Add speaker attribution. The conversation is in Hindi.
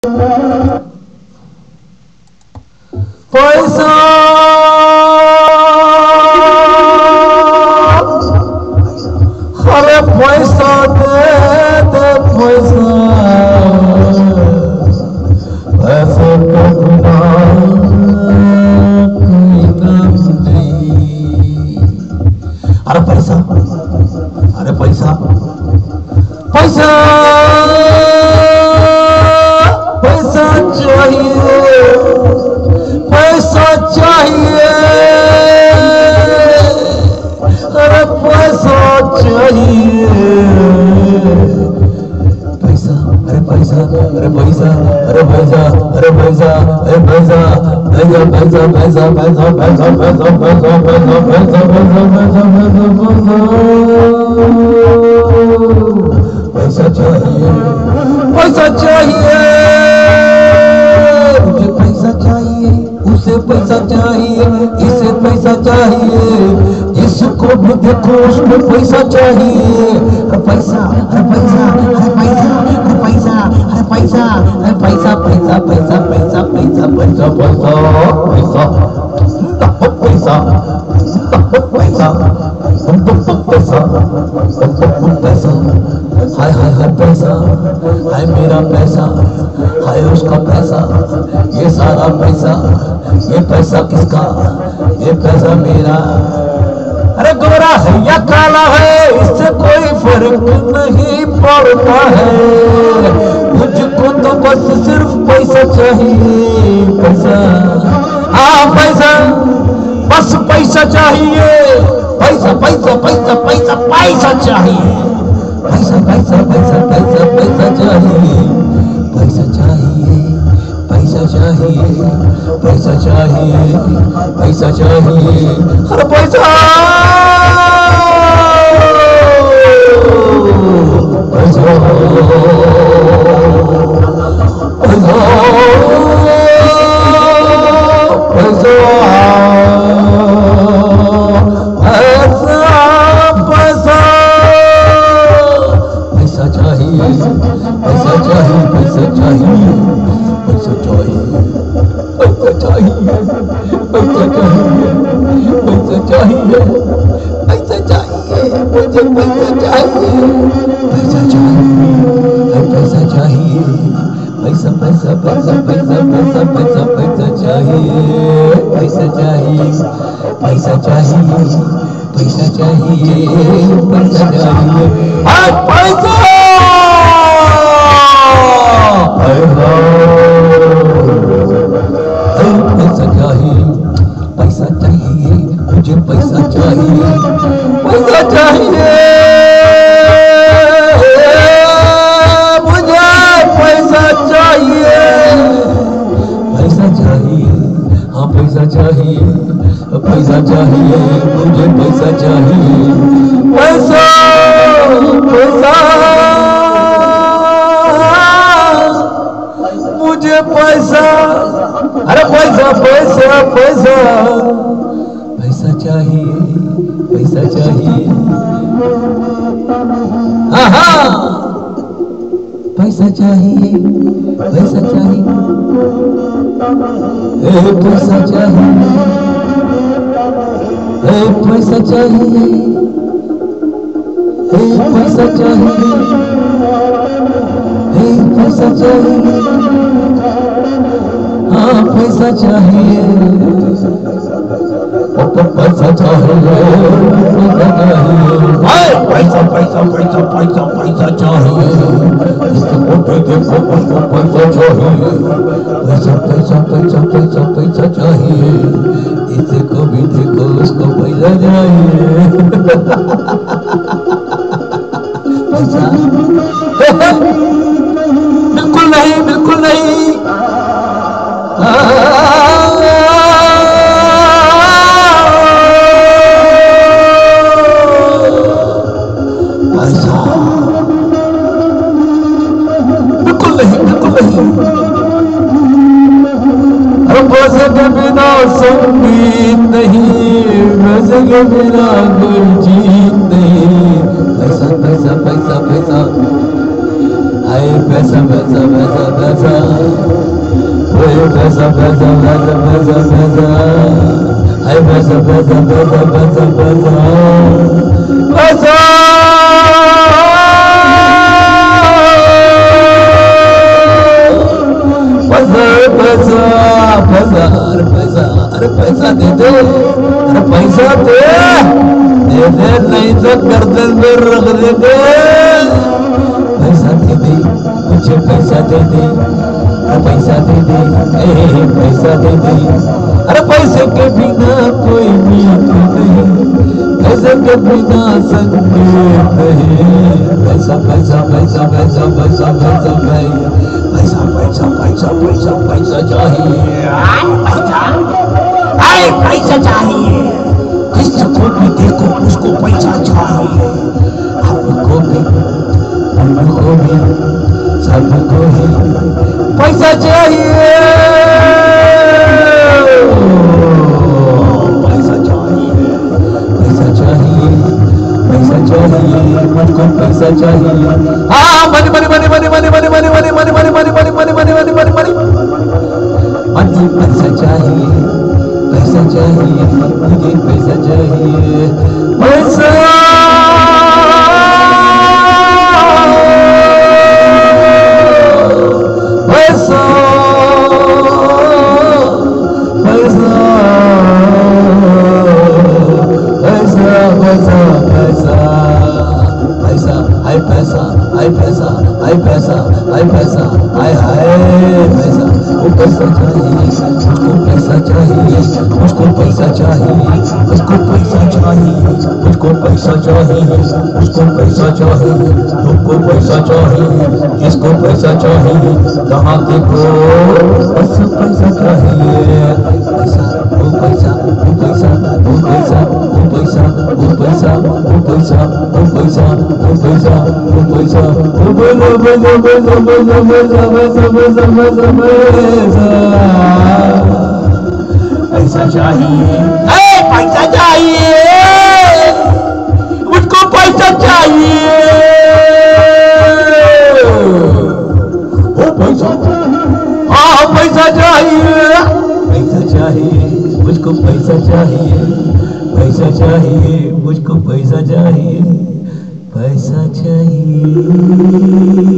Speaker 1: Pois não, olha, pois só, pois não. Né? अरे पैसा अरे पैसा अरे पैसा अरे पैसा अरे पैसा पैसा पैसा पैसा पैसा पैसा पैसा पैसा पैसा पैसा पैसा पैसा पैसा पैसा चाहिए पैसा चाहिए मुझे पैसा चाहिए उसे पैसा चाहिए इसे पैसा चाहिए जिसको भी देखो उसको पैसा चाहिए अरे पैसा अरे पैसा अरे पैसा पैसा पैसा पैसा पैसा पैसा हाय हाय हाय, पैसा, हाय, मेरा पैसा, हाय, उसका पैसा, ये सारा पैसा, ये पैसा किसका, ये पैसा मेरा। अरे गोरा है या काला है, इससे कोई फ़र्क नहीं पड़ता है। बस सिर्फ़ पैसा चाहिए, पैसा। हाँ पैसा। बस पैसा चाहिए, पैसा पैसा पैसा पैसा पैसा चाहिए। पैसा पैसा पैसा पैसा पैसा चाहिए पैसा चाहिए पैसा चाहिए पैसा चाहिए पैसा चाहिए। पैसा पैसा। पैसा चाहिए पैसा चाहिए है पैसा चाहिए पैसा पैसा पैसा पैसा पैसा पैसा पैसा चाहिए पैसा चाहिए पैसा चाहिए पैसा चाहिए पैसा चाहिए हाँ पैसा पैसा मुझे पैसा अरे पैसा पैसा पैसा पैसा चाहिए पैसा चाहिए हाँ हाँ पैसा चाहिए पैसा चाहिए पैसा चाहिए ए पैसा चाहिए ए पैसा चाहिए ए पैसा चाहिए। हाँ पैसा चाहिए। तो पैसा चाहिए। पैसा पैसा पैसा पैसा पैसा चाहिए। देखो उसको पैसा चाहिए। पैसा पैसा पैसा पैसा पैसा चाहिए। इसे कभी देखो उसको पैसा पैसा। बिल्कुल नहीं बिल्कुल नहीं। बिल्कुल नहीं बिल्कुल नहीं के बिना जीत नहीं मजग मेरा गुलजीत नहीं पैसा पैसा पैसा पैसा आए पैसा पैसा पैसा पैसा ओए पैसा पैसा पैसा पैसा पैसा आए पैसा पैसा पैसा पैसा पैसा पैसा पैसा दे दे अरे पैसा दे दे दे नहीं तो गर्दन में रख दे दे पैसा दे दे मुझे पैसा दे दे अरे पैसा दे दे ए पैसा दे दे अरे पैसे के बिना कोई मीत नहीं पैसे के बिना संगीत नहीं पैसा पैसा पैसा पैसा पैसा पैसा पैसा पैसा पैसा पैसा पैसा चाहिए
Speaker 2: पैसा चाहिए जिसको भी देखो उसको पैसा चाहिए
Speaker 1: आपको भी हमको भी सबको ही पैसा चाहिए पैसा चाहिए हाँ money money money money money money money money money money money money money money money money money money पैसा चाहिए पैसा चाहिए मुझे पैसा चाहिए। पैसा पैसा पैसा पैसा पैसा पैसा पैसा, हाय पैसा हाय पैसा हाय पैसा, हाय हाय पैसा, वो पैसा चाहिए। पैसा चाहिए मुझको पैसा चाहिए मुझको पैसा चाहिए मुझको पैसा चाहिए मुझको पैसा चाहिए तुमको पैसा चाहिए किसको पैसा चाहिए कहाँ देखो बस पैसा चाहिए पैसा वो पैसा वो पैसा वो पैसा वो पैसा वो पैसा वो पैसा वो पैसा वो पैसा वो पैसा वो पैसा पैसा पैसा पैसा पैसा पैसा पैसा पैसा पैसा पैसा चाहिए।
Speaker 2: ए पैसा चाहिए।
Speaker 1: मुझको पैसा चाहिए। ओ पैसा हाँ पैसा चाहिए। पैसा चाहिए मुझको पैसा चाहिए। पैसा चाहिए मुझको पैसा चाहिए। पैसा चाहिए।